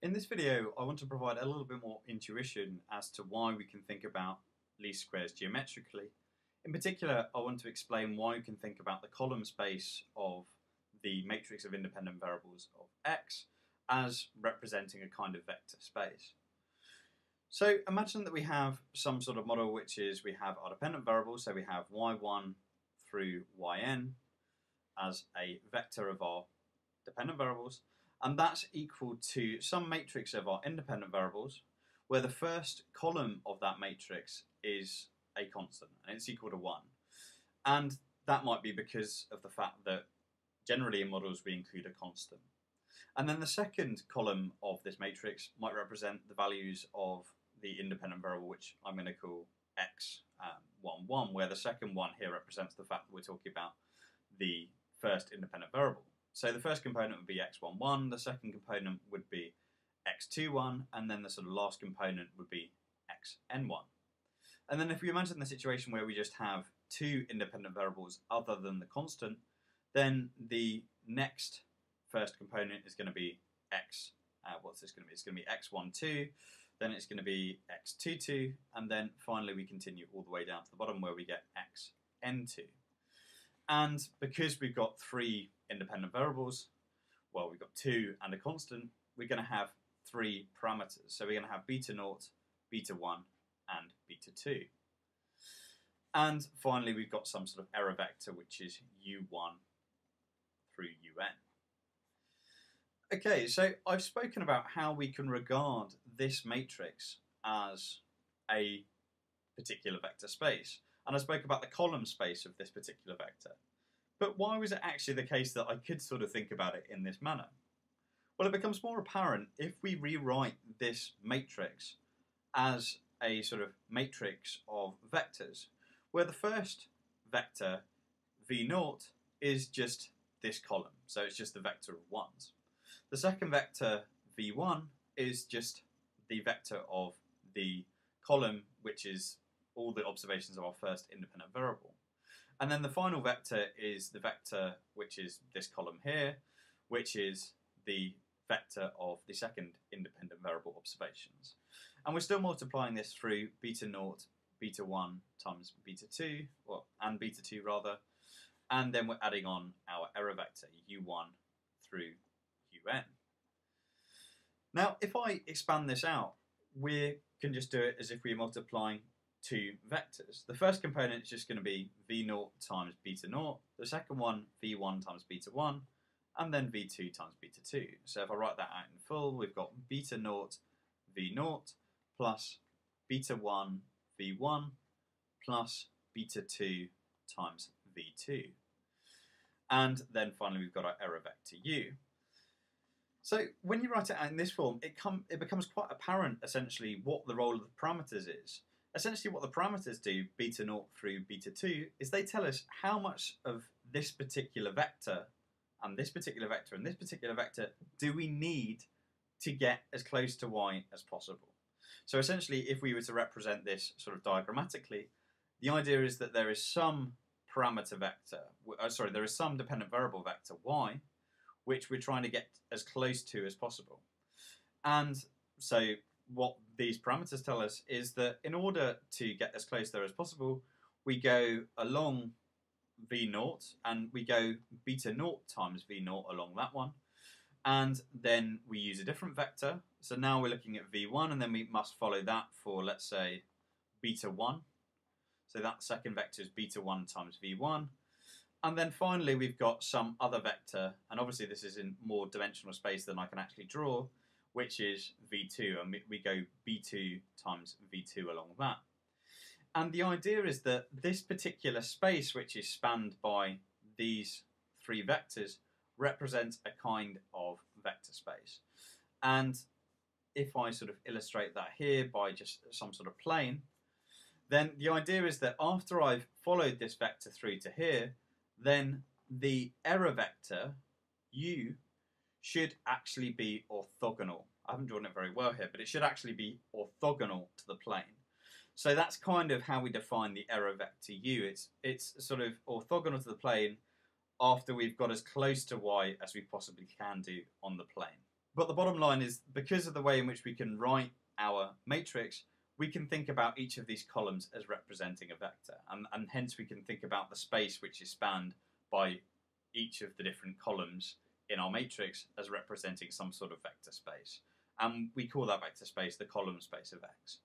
In this video, I want to provide a little bit more intuition as to why we can think about least squares geometrically. In particular, I want to explain why we can think about the column space of the matrix of independent variables of x as representing a kind of vector space. So imagine that we have some sort of model which is we have our dependent variables, so we have y1 through yn as a vector of our dependent variables, and that's equal to some matrix of our independent variables, where the first column of that matrix is a constant, and it's equal to 1. And that might be because of the fact that generally in models we include a constant. And then the second column of this matrix might represent the values of the independent variable, which I'm going to call x, um, 1, 1, where the second one here represents the fact that we're talking about the first independent variable. So the first component would be x11, the second component would be x21, and then the sort of last component would be xn1. And then if we imagine the situation where we just have two independent variables other than the constant, then the next first component is going to be x. Uh, what's this going to be? It's going to be x12, then it's going to be x22, and then finally we continue all the way down to the bottom where we get xn2. And because we've got three independent variables, well, we've got two and a constant, we're going to have three parameters. So we're going to have beta naught, beta 1, and beta 2. And finally, we've got some sort of error vector, which is u1 through un. Okay, so I've spoken about how we can regard this matrix as a particular vector space. And I spoke about the column space of this particular vector. But why was it actually the case that I could sort of think about it in this manner? Well, it becomes more apparent if we rewrite this matrix as a sort of matrix of vectors, where the first vector, v0, is just this column. So it's just the vector of 1s. The second vector, v1, is just the vector of the column, which is all the observations of our first independent variable. And then the final vector is the vector which is this column here, which is the vector of the second independent variable observations. And we're still multiplying this through beta naught, beta 1 times beta 2, well, and beta 2 rather, and then we're adding on our error vector, u1 through un. Now, if I expand this out, we can just do it as if we're multiplying two vectors. The first component is just going to be v0 times beta 0, the second one v1 times beta 1, and then v2 times beta 2. So if I write that out in full, we've got beta 0 v0 plus beta 1 v1 plus beta 2 times v2. And then finally we've got our error vector u. So when you write it out in this form, it, come, it becomes quite apparent essentially what the role of the parameters is essentially what the parameters do, beta naught through beta 2, is they tell us how much of this particular vector and this particular vector and this particular vector do we need to get as close to y as possible. So essentially, if we were to represent this sort of diagrammatically, the idea is that there is some parameter vector, uh, sorry, there is some dependent variable vector y, which we're trying to get as close to as possible. And so what these parameters tell us is that in order to get as close there as possible, we go along v naught and we go beta naught times v naught along that one. And then we use a different vector. So now we're looking at v1 and then we must follow that for, let's say, beta 1. So that second vector is beta 1 times v1. And then finally we've got some other vector, and obviously this is in more dimensional space than I can actually draw, which is v2, and we go b2 times v2 along that. And the idea is that this particular space, which is spanned by these three vectors, represents a kind of vector space. And if I sort of illustrate that here by just some sort of plane, then the idea is that after I've followed this vector through to here, then the error vector, u, should actually be orthogonal. I haven't drawn it very well here, but it should actually be orthogonal to the plane. So that's kind of how we define the error vector u. It's, it's sort of orthogonal to the plane after we've got as close to y as we possibly can do on the plane. But the bottom line is, because of the way in which we can write our matrix, we can think about each of these columns as representing a vector, and, and hence we can think about the space which is spanned by each of the different columns in our matrix as representing some sort of vector space. And we call that vector space the column space of X.